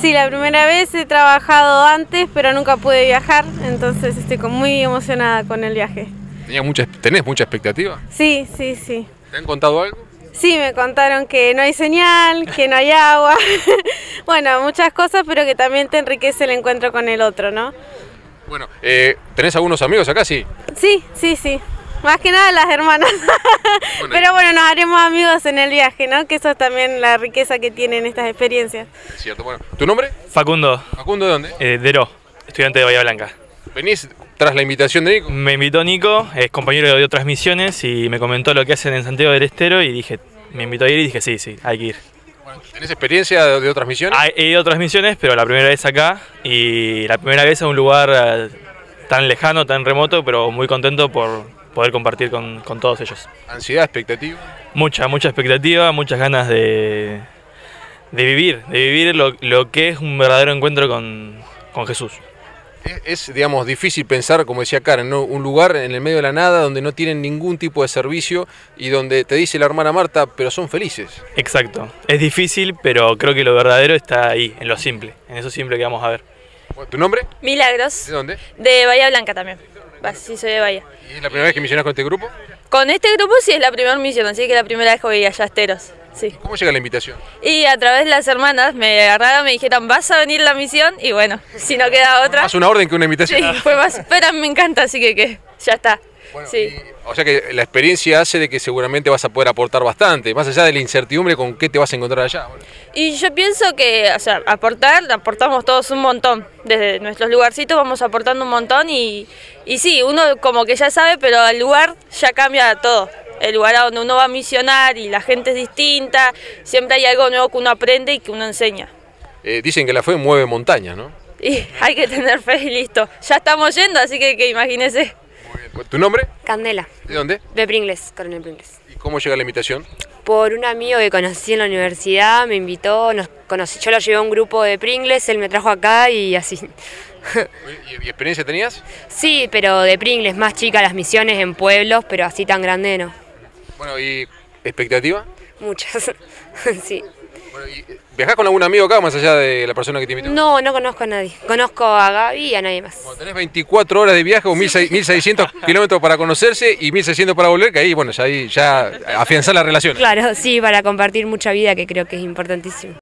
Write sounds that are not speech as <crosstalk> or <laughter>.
Sí, la primera vez he trabajado antes, pero nunca pude viajar, entonces estoy muy emocionada con el viaje. ¿Tenías mucha, ¿Tenés mucha expectativa? Sí, sí, sí. ¿Te han contado algo? Sí, me contaron que no hay señal, que no hay agua, <laughs> bueno, muchas cosas, pero que también te enriquece el encuentro con el otro, ¿no? Bueno, eh, ¿tenés algunos amigos acá? Sí. Sí, sí, sí. Más que nada las hermanas. <laughs> Bueno, Pero bueno, nos haremos amigos en el viaje, ¿no? Que eso es también la riqueza que tienen estas experiencias. Es cierto. Bueno, ¿tu nombre? Facundo, Facundo, ¿de dónde? eh, Deró, estudiante de Bahía Blanca. ¿Venís tras la invitación de Nico? Me invitó Nico, es compañero de otras misiones y me comentó lo que hacen en Santiago del Estero y dije, me invitó a ir y dije, sí, sí, hay que ir. Bueno, ¿Tenés experiencia de, de otras misiones? Hay- He ido a otras misiones, pero la primera vez acá y la primera vez a un lugar eh, tan lejano, tan remoto, pero muy contento por poder compartir con, con todos ellos. ¿Ansiedad, expectativa? Mucha, mucha expectativa, muchas ganas de, de vivir, de vivir lo, lo que es un verdadero encuentro con, con Jesús. Es, es, digamos, difícil pensar, como decía Karen, ¿no? un lugar en el medio de la nada donde no tienen ningún tipo de servicio y donde te dice la hermana Marta, pero son felices. Exacto. Es difícil, pero creo que lo verdadero está ahí, en lo simple, en eso simple que vamos a ver. ¿Tu nombre? Milagros. ¿De dónde? De Bahía Blanca también. Va, Sí, soy de Bahía. ¿Y es la primera vez que misionás con este grupo? Con este grupo sí es la primera misión, así que la primera vez que voy a Esteros. Sí. ¿Cómo llega la invitación? Y a través de las hermanas me agarraron, me dijeron, ¿vas a venir la misión? Y bueno, <laughs> si no queda otra. Más una orden que una Sí, invitación. fue más. Pero me encanta, así que, que ya está. Bueno, Sí. y- o sea que la experiencia hace de que seguramente vas a poder aportar bastante, más allá de la incertidumbre con qué te vas a encontrar allá. Bueno, Y yo pienso que, o sea, aportar, aportamos todos un montón. Desde nuestros lugarcitos vamos aportando un montón y, y sí, uno como que ya sabe, pero el lugar ya cambia todo. El lugar a donde uno va a misionar y la gente es distinta, siempre hay algo nuevo que uno aprende y que uno enseña. eh, dicen que la fe mueve montañas, ¿no? Y <laughs> hay que tener fe y listo. Ya estamos yendo, así que, que imagínese. ¿Tu nombre? Candela, ¿De dónde? de Pringles, Coronel Pringles. ¿Y cómo llega la invitación? Por un amigo que conocí en la universidad, me invitó, nos conocí, yo lo llevé a un grupo de Pringles, él me trajo acá y así. <laughs> ¿Y, experiencia tenías? Sí, pero de Pringles, más chicas las misiones en pueblos, pero así tan grande no. Bueno, ¿y expectativa? Muchas. <laughs> sí. Bueno, y, eh, ¿Viajás con algún amigo acá más allá de la persona que te invitó? No, no conozco a nadie. Conozco a Gaby y a nadie más. Bueno, tenés 24 horas de viaje o 1600 1600 <laughs> kilómetros para conocerse y 1600 para volver, que ahí, bueno, ya, ahí, ya afianzar la relación. Claro, sí, para compartir mucha vida que creo que es importantísimo.